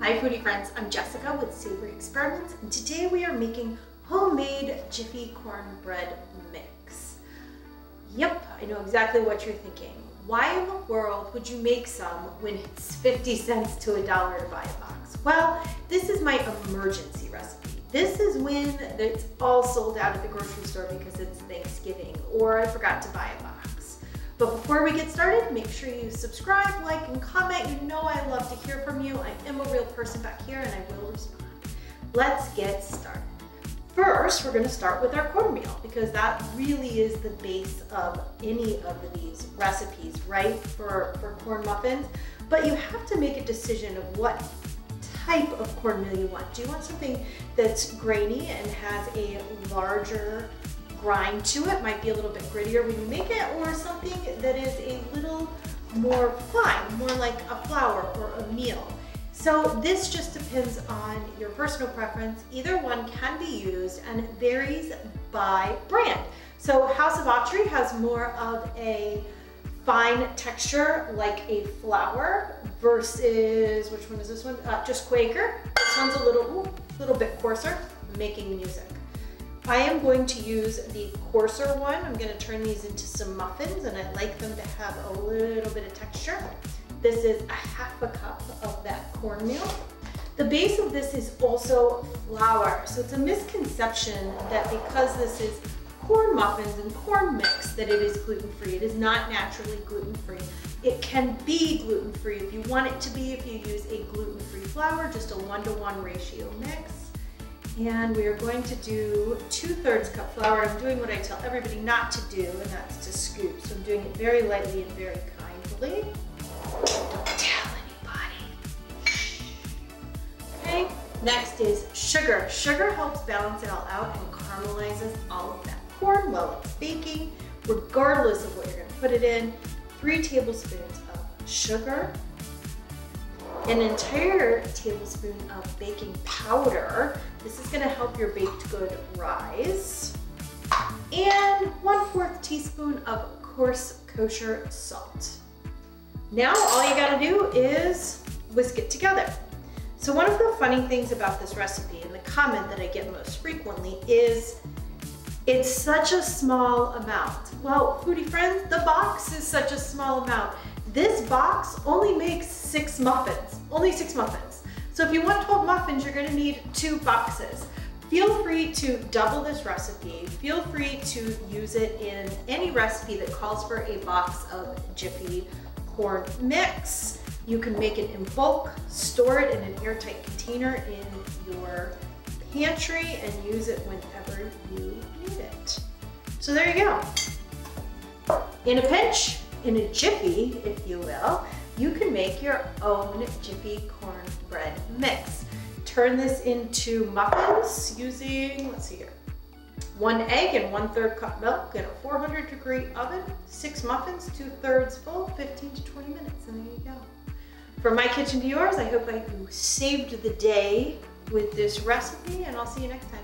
Hi foodie friends, I'm Jessica with Savory Experiments and today we are making homemade Jiffy cornbread mix. Yep, I know exactly what you're thinking. Why in the world would you make some when it's 50 cents to a dollar to buy a box? Well, this is my emergency recipe. This is when it's all sold out at the grocery store because it's Thanksgiving or I forgot to buy a box. But before we get started, make sure you subscribe, like, and comment. You know I love to hear from you. I am a real person back here and I will respond. Let's get started. First, we're gonna start with our cornmeal because that really is the base of any of these recipes, right, for, for corn muffins. But you have to make a decision of what type of cornmeal you want. Do you want something that's grainy and has a larger grind to it, might be a little bit grittier when you make it, or something that is a little more fine, more like a flour or a meal. So this just depends on your personal preference. Either one can be used and it varies by brand. So House of Autry has more of a fine texture like a flour versus, which one is this one? Uh, just Quaker. This one's a little, ooh, little bit coarser, making music. I am going to use the coarser one. I'm gonna turn these into some muffins and I like them to have a little bit of texture. This is a half a cup of that cornmeal. The base of this is also flour. So it's a misconception that because this is corn muffins and corn mix that it is gluten-free. It is not naturally gluten-free. It can be gluten-free if you want it to be if you use a gluten-free flour, just a one-to-one -one ratio mix. And we are going to do two thirds cup flour. I'm doing what I tell everybody not to do, and that's to scoop. So I'm doing it very lightly and very kindly. Don't tell anybody. Okay, next is sugar. Sugar helps balance it all out and caramelizes all of that corn while it's baking, regardless of what you're gonna put it in. Three tablespoons of sugar, an entire tablespoon of baking powder. This is gonna help your baked good rise. And one fourth teaspoon of coarse kosher salt. Now all you gotta do is whisk it together. So one of the funny things about this recipe and the comment that I get most frequently is it's such a small amount. Well, foodie friends, the box is such a small amount. This box only makes six muffins, only six muffins. So if you want 12 muffins, you're gonna need two boxes. Feel free to double this recipe. Feel free to use it in any recipe that calls for a box of Jiffy corn mix. You can make it in bulk, store it in an airtight container in your pantry and use it whenever you need it. So there you go. In a pinch, in a jiffy, if you will, you can make your own Jiffy cornbread mix. Turn this into muffins using, let's see here, one egg and one third cup milk in a 400 degree oven, six muffins, two thirds full, 15 to 20 minutes, and there you go. From my kitchen to yours, I hope I saved the day with this recipe, and I'll see you next time.